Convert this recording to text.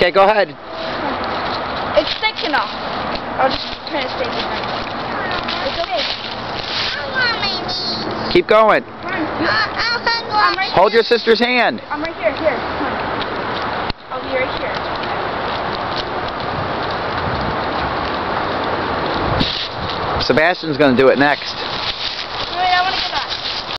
Okay, go ahead. It's thick enough. I'll just try to stay behind. It's okay. Keep going. I'm right Hold here. your sister's hand. I'm right here. Here. Come on. I'll be right here. Sebastian's going to do it next.